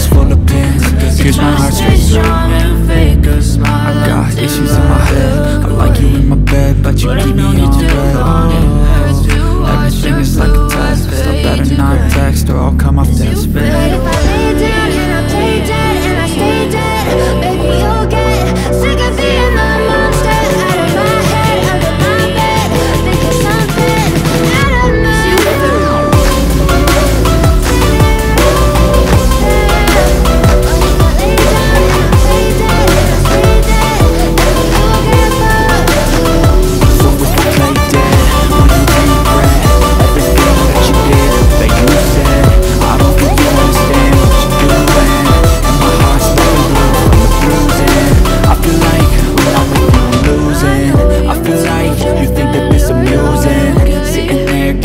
Dolls full of pins. Pierce my heart straight through I got issues in my head. I like you in my bed But you keep me on red Everything is like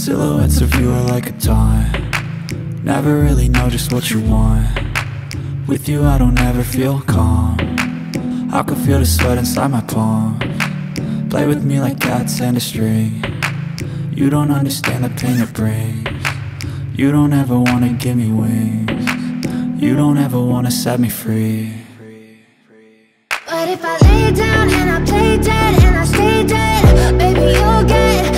Silhouettes of you are like a taunt Never really know just what you want. With you I don't ever feel calm. I can feel the sweat inside my palm. Play with me like cats and a string. You don't understand the pain it brings. You don't ever wanna give me wings. You don't ever wanna set me free. But if I lay down and I play dead and I stay dead, baby you'll get